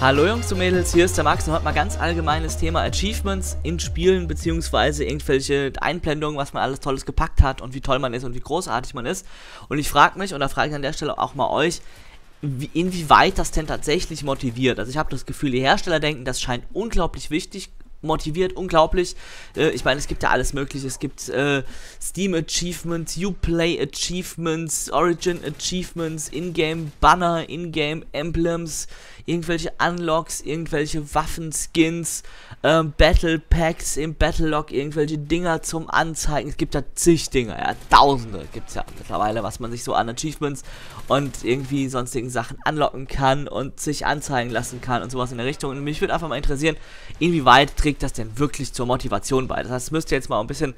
Hallo Jungs und Mädels, hier ist der Max und heute mal ganz allgemeines Thema Achievements in Spielen beziehungsweise irgendwelche Einblendungen, was man alles Tolles gepackt hat und wie toll man ist und wie großartig man ist. Und ich frage mich, und da frage ich an der Stelle auch mal euch, wie, inwieweit das denn tatsächlich motiviert. Also ich habe das Gefühl, die Hersteller denken, das scheint unglaublich wichtig motiviert, unglaublich. Äh, ich meine, es gibt ja alles mögliche. Es gibt äh, Steam Achievements, Uplay Achievements, Origin Achievements, Ingame Banner, Ingame Emblems, irgendwelche Unlocks, irgendwelche Waffenskins, ähm, Battle Packs im Battlelog, irgendwelche Dinger zum Anzeigen. Es gibt ja zig Dinger, ja, tausende gibt es ja mittlerweile, was man sich so an Achievements und irgendwie sonstigen Sachen anlocken kann und sich anzeigen lassen kann und sowas in der Richtung. Und mich würde einfach mal interessieren, inwieweit trägt das denn wirklich zur Motivation bei? Das heißt, müsst ihr jetzt mal ein bisschen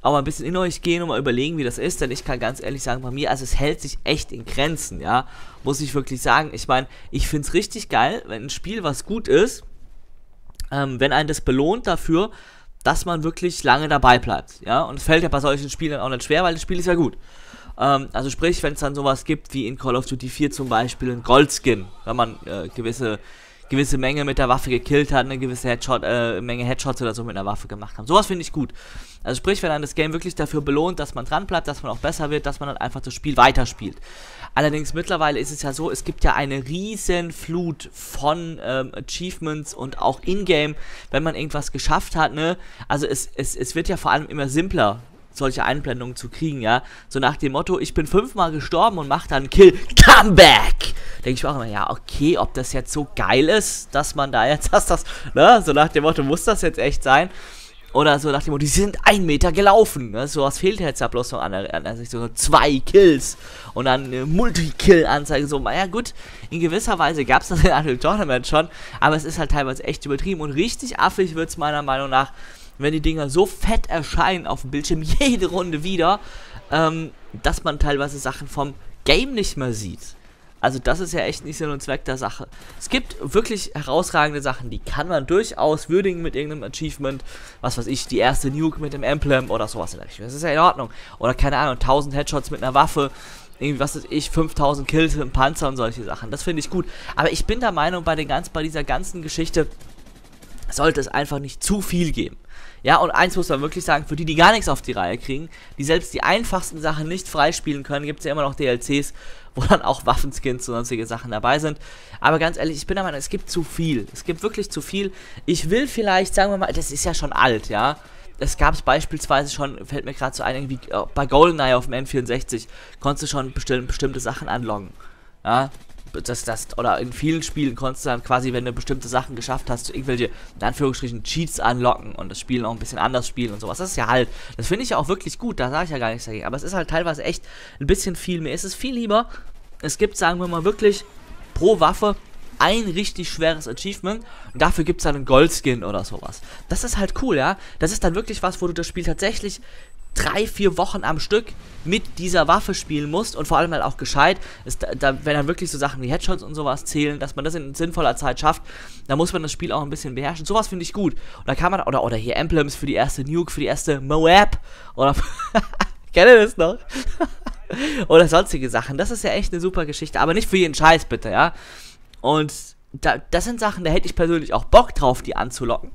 auch mal ein bisschen in euch gehen und mal überlegen, wie das ist, denn ich kann ganz ehrlich sagen, bei mir, also es hält sich echt in Grenzen, ja, muss ich wirklich sagen. Ich meine, ich finde es richtig geil, wenn ein Spiel was gut ist, ähm, wenn einen das belohnt dafür, dass man wirklich lange dabei bleibt, ja, und es fällt ja bei solchen Spielen auch nicht schwer, weil das Spiel ist ja gut. Ähm, also sprich, wenn es dann sowas gibt wie in Call of Duty 4 zum Beispiel ein Goldskin, wenn man äh, gewisse gewisse Menge mit der Waffe gekillt hat, eine gewisse Headshot, äh, Menge Headshots oder so mit einer Waffe gemacht haben. Sowas finde ich gut. Also sprich, wenn dann das Game wirklich dafür belohnt, dass man dran bleibt, dass man auch besser wird, dass man dann einfach das Spiel weiterspielt. Allerdings mittlerweile ist es ja so, es gibt ja eine riesen Flut von ähm, Achievements und auch in-game, wenn man irgendwas geschafft hat, ne? Also es, es, es wird ja vor allem immer simpler, solche Einblendungen zu kriegen, ja. So nach dem Motto, ich bin fünfmal gestorben und mach dann Kill, Comeback! Denke ich mir auch immer, ja, okay, ob das jetzt so geil ist, dass man da jetzt, dass das, ne, so nach dem Motto, muss das jetzt echt sein? Oder so nach dem Motto, die sind ein Meter gelaufen. Ne? was fehlt jetzt ja bloß noch an der, an der Sicht. So zwei Kills und dann eine Multi-Kill-Anzeige. So, naja, gut, in gewisser Weise gab es das in Unreal Tournament schon, aber es ist halt teilweise echt übertrieben und richtig affig wird es meiner Meinung nach, wenn die Dinger so fett erscheinen auf dem Bildschirm jede Runde wieder, ähm, dass man teilweise Sachen vom Game nicht mehr sieht. Also das ist ja echt nicht Sinn und Zweck der Sache. Es gibt wirklich herausragende Sachen, die kann man durchaus würdigen mit irgendeinem Achievement. Was weiß ich, die erste Nuke mit dem Emblem oder sowas. Das ist ja in Ordnung. Oder keine Ahnung, 1000 Headshots mit einer Waffe. Irgendwie, was weiß ich, 5000 Kills mit einem Panzer und solche Sachen. Das finde ich gut. Aber ich bin der Meinung, bei, den ganz, bei dieser ganzen Geschichte sollte es einfach nicht zu viel geben. Ja, und eins muss man wirklich sagen, für die, die gar nichts auf die Reihe kriegen, die selbst die einfachsten Sachen nicht freispielen können, gibt es ja immer noch DLCs, wo dann auch Waffenskins und sonstige Sachen dabei sind. Aber ganz ehrlich, ich bin der Meinung, es gibt zu viel. Es gibt wirklich zu viel. Ich will vielleicht, sagen wir mal, das ist ja schon alt, ja. Es gab es beispielsweise schon, fällt mir gerade so ein, irgendwie äh, bei GoldenEye auf dem N64 konntest du schon bestimmte Sachen anloggen. Ja, das, das, oder in vielen Spielen konntest du dann quasi, wenn du bestimmte Sachen geschafft hast, irgendwelche, in Anführungsstrichen, Cheats anlocken und das Spiel auch ein bisschen anders spielen und sowas. Das ist ja halt, das finde ich ja auch wirklich gut, da sage ich ja gar nichts dagegen. Aber es ist halt teilweise echt ein bisschen viel mehr. Es ist viel lieber, es gibt, sagen wir mal, wirklich pro Waffe ein richtig schweres Achievement und dafür gibt es dann einen Goldskin oder sowas. Das ist halt cool, ja. Das ist dann wirklich was, wo du das Spiel tatsächlich drei, vier Wochen am Stück mit dieser Waffe spielen musst und vor allem halt auch gescheit, ist, da, wenn dann wirklich so Sachen wie Headshots und sowas zählen, dass man das in sinnvoller Zeit schafft, da muss man das Spiel auch ein bisschen beherrschen. Sowas finde ich gut. Und da kann man, oder, oder hier Emblems für die erste Nuke, für die erste Moab, oder, kennt ihr das noch? oder sonstige Sachen. Das ist ja echt eine super Geschichte, aber nicht für jeden Scheiß bitte, ja. Und da, das sind Sachen, da hätte ich persönlich auch Bock drauf, die anzulocken.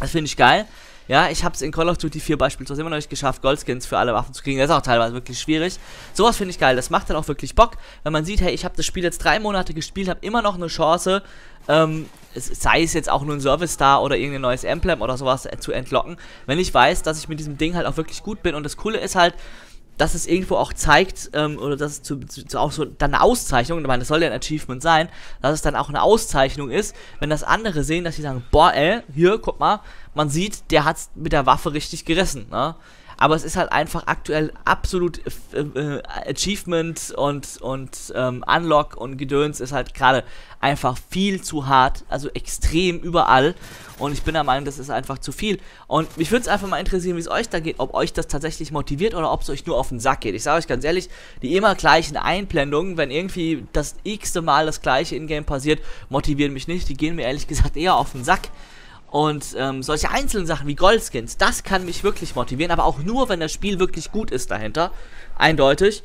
Das finde ich geil. Ja, ich habe es in Call of Duty 4 beispielsweise immer noch nicht geschafft, Goldskins für alle Waffen zu kriegen. Das ist auch teilweise wirklich schwierig. Sowas finde ich geil. Das macht dann auch wirklich Bock, wenn man sieht, hey, ich habe das Spiel jetzt drei Monate gespielt, habe immer noch eine Chance, ähm, sei es jetzt auch nur ein Service Star oder irgendein neues Emblem oder sowas äh, zu entlocken, wenn ich weiß, dass ich mit diesem Ding halt auch wirklich gut bin. Und das Coole ist halt, dass es irgendwo auch zeigt, ähm, oder dass es zu, zu, auch so dann eine Auszeichnung, ich meine, das soll ja ein Achievement sein, dass es dann auch eine Auszeichnung ist, wenn das andere sehen, dass sie sagen, boah, ey, hier, guck mal, man sieht, der hat mit der Waffe richtig gerissen, ne? Aber es ist halt einfach aktuell absolut äh, äh, Achievement und, und ähm, Unlock und Gedöns ist halt gerade einfach viel zu hart, also extrem überall. Und ich bin der Meinung, das ist einfach zu viel. Und mich würde es einfach mal interessieren, wie es euch da geht, ob euch das tatsächlich motiviert oder ob es euch nur auf den Sack geht. Ich sage euch ganz ehrlich, die immer gleichen Einblendungen, wenn irgendwie das x-te Mal das gleiche in-game passiert, motivieren mich nicht, die gehen mir ehrlich gesagt eher auf den Sack Und ähm, solche einzelnen Sachen wie Goldskins, das kann mich wirklich motivieren, aber auch nur, wenn das Spiel wirklich gut ist dahinter. Eindeutig.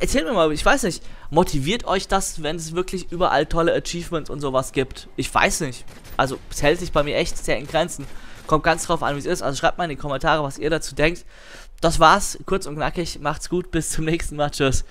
Erzählt mir mal, ich weiß nicht, motiviert euch das, wenn es wirklich überall tolle Achievements und sowas gibt? Ich weiß nicht. Also, es hält sich bei mir echt sehr in Grenzen. Kommt ganz drauf an, wie es ist. Also schreibt mal in die Kommentare, was ihr dazu denkt. Das war's, kurz und knackig. Macht's gut, bis zum nächsten Mal. Tschüss.